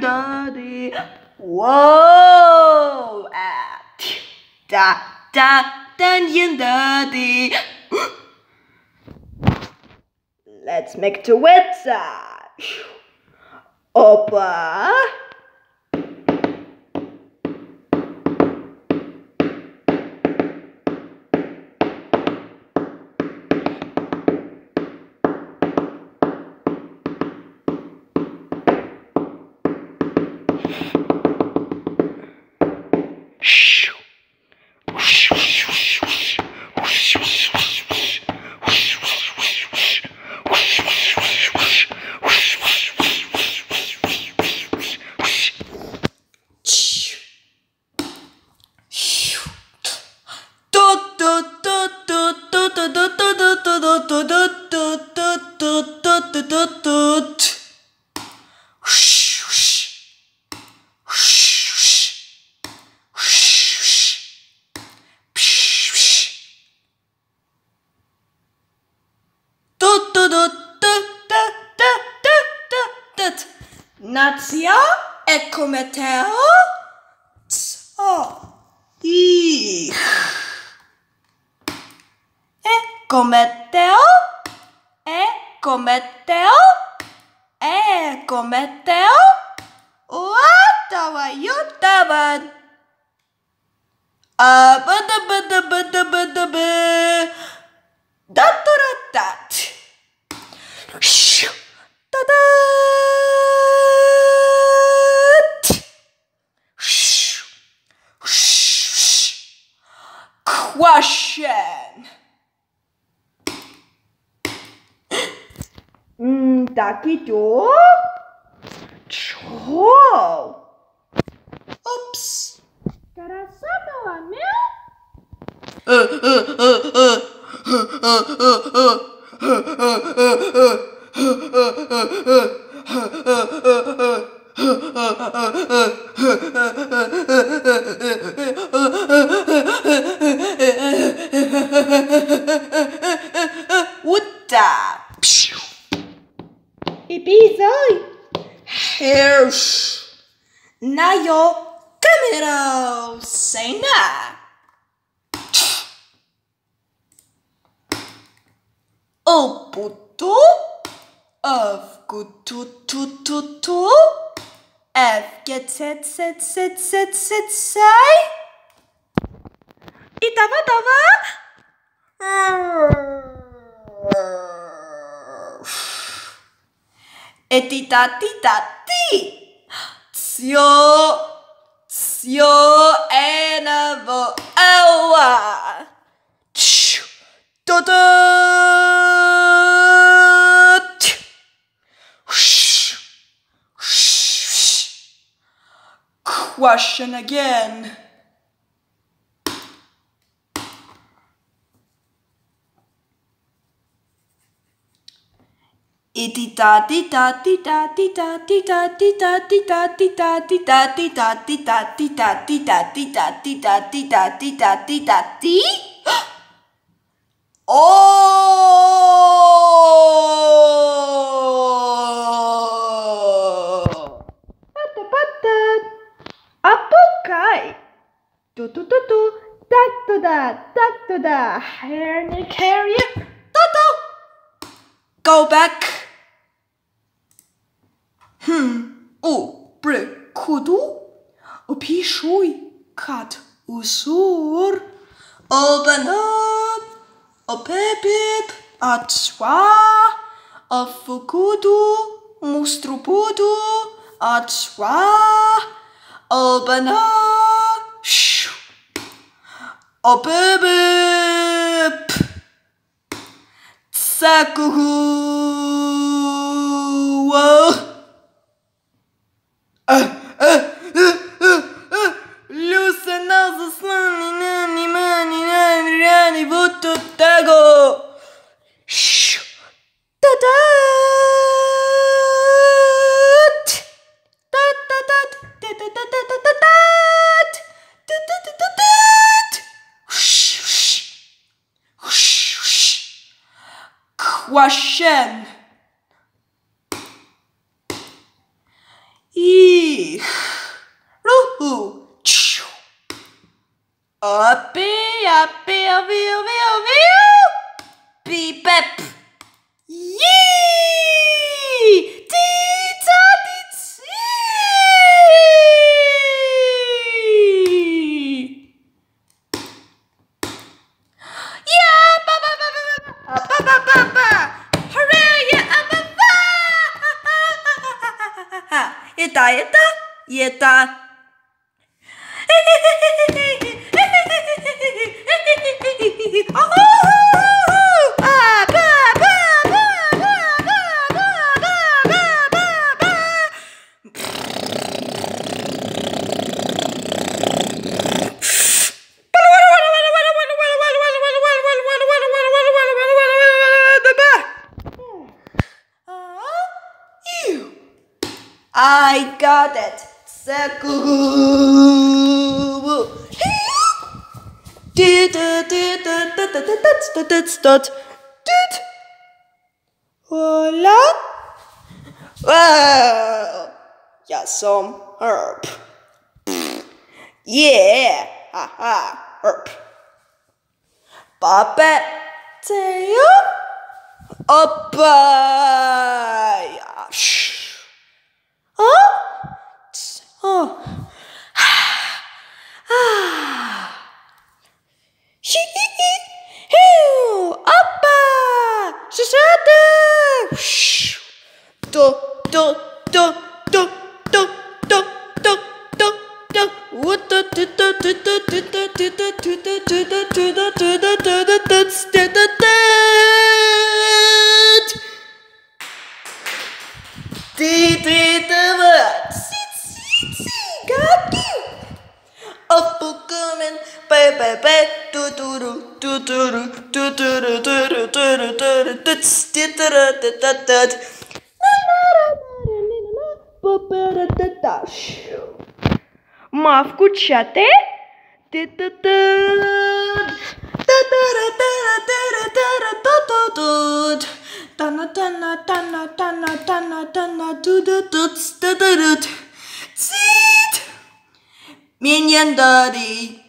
daddy Whoa! Ah, da da dan Daddy. Let's make the wet side. Opa. トトトトトト Nazia e come Teo so ich e come Teo e Come Ecometeo? Eh, what? Are you doing? Uh, daqui do troll. Ops. Era só meu amigo? Hirsch. Na jo kamero. Say na. O putu. Of gutu tu tu tu. F get set set set set set say. Itava tava. えてたてたて強強えなぼあわチュドドチュウシュウシュ Question again. Itita tita tita tita tita tita tita tita tita tita tita tita tita tita tita tita tita tita ti Oh Pata pata Apokai Tu tu tu tu Tak tu da Tak tu da Hair carrier Toto Go back kudu o pishui kat usur? Open up o pepip at swa a fukudu mustrupudu? At swa open up shh. O pepip tsakuhu? Whoa Washem. Up. Ruhu. Up. uppy, uppy, uppy, uppy. это, это и это. Аху! I got it. Voila. Well, yeah. some herb. Yeah. Ha ha. Herb. Puppet tail. Up. Uh, Shh. 어? 어. माफ कुछ शाते Tana tana tana tana tana tana to the toots the Zit Minion Daddy.